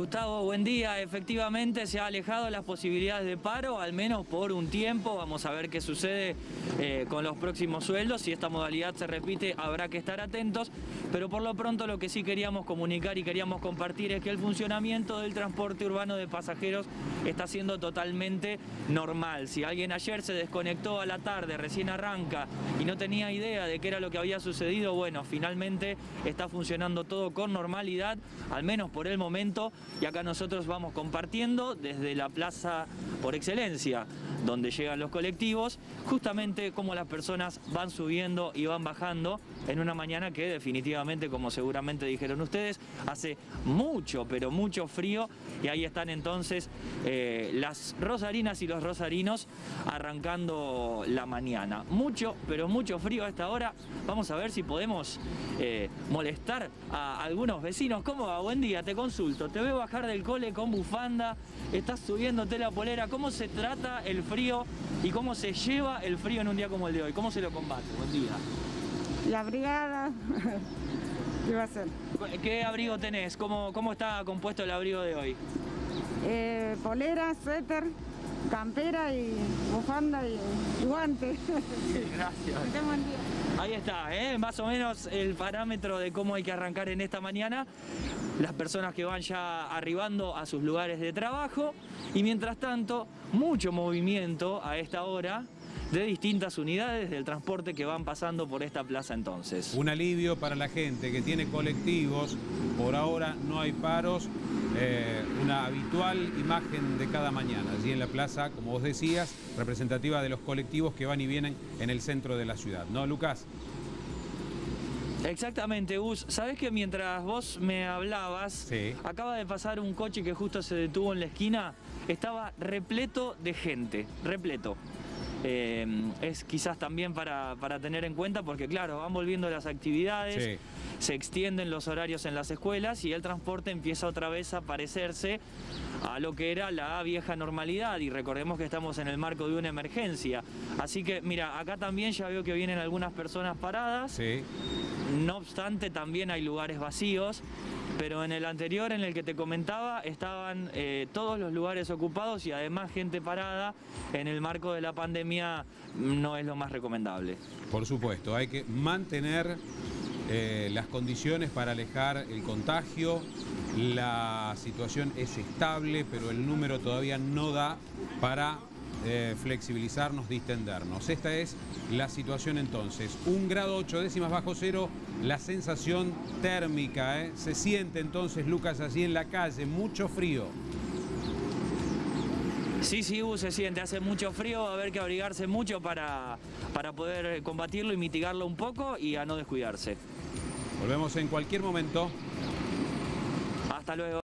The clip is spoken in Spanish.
Gustavo, buen día. Efectivamente se ha alejado las posibilidades de paro, al menos por un tiempo. Vamos a ver qué sucede eh, con los próximos sueldos. Si esta modalidad se repite, habrá que estar atentos. Pero por lo pronto lo que sí queríamos comunicar y queríamos compartir es que el funcionamiento del transporte urbano de pasajeros está siendo totalmente normal. Si alguien ayer se desconectó a la tarde, recién arranca y no tenía idea de qué era lo que había sucedido, bueno, finalmente está funcionando todo con normalidad, al menos por el momento y acá nosotros vamos compartiendo desde la plaza por excelencia, donde llegan los colectivos, justamente cómo las personas van subiendo y van bajando en una mañana que definitivamente, como seguramente dijeron ustedes, hace mucho, pero mucho frío y ahí están entonces eh, las rosarinas y los rosarinos arrancando la mañana. Mucho, pero mucho frío a esta hora. Vamos a ver si podemos eh, molestar a algunos vecinos. ¿Cómo va? Buen día, te consulto. Te veo bajar del cole con bufanda, estás subiéndote la polera. ¿Cómo se trata el frío y cómo se lleva el frío en un día como el de hoy? ¿Cómo se lo combate? Buen día. La brigada, ¿qué va a ser? ¿Qué abrigo tenés? ¿Cómo, cómo está compuesto el abrigo de hoy? Eh, polera, suéter, campera y bufanda y, y guantes. Gracias. Ahí está, ¿eh? más o menos el parámetro de cómo hay que arrancar en esta mañana. Las personas que van ya arribando a sus lugares de trabajo y mientras tanto mucho movimiento a esta hora de distintas unidades del transporte que van pasando por esta plaza entonces. Un alivio para la gente que tiene colectivos, por ahora no hay paros, eh, una habitual imagen de cada mañana, allí en la plaza, como vos decías, representativa de los colectivos que van y vienen en el centro de la ciudad, ¿no, Lucas? Exactamente, Gus. Sabes que mientras vos me hablabas, Sí. acaba de pasar un coche que justo se detuvo en la esquina. Estaba repleto de gente, repleto. Eh, es quizás también para, para tener en cuenta porque, claro, van volviendo las actividades, Sí. se extienden los horarios en las escuelas y el transporte empieza otra vez a parecerse a lo que era la vieja normalidad. Y recordemos que estamos en el marco de una emergencia. Así que, mira, acá también ya veo que vienen algunas personas paradas. Sí. No obstante, también hay lugares vacíos, pero en el anterior, en el que te comentaba, estaban eh, todos los lugares ocupados y además gente parada. En el marco de la pandemia no es lo más recomendable. Por supuesto, hay que mantener eh, las condiciones para alejar el contagio. La situación es estable, pero el número todavía no da para eh, flexibilizarnos, distendernos. Esta es la situación entonces. Un grado ocho décimas bajo cero, la sensación térmica. ¿eh? Se siente entonces, Lucas, allí en la calle, mucho frío. Sí, sí, Hugo, se siente, hace mucho frío, va a haber que abrigarse mucho para, para poder combatirlo y mitigarlo un poco y a no descuidarse. Volvemos en cualquier momento. Hasta luego.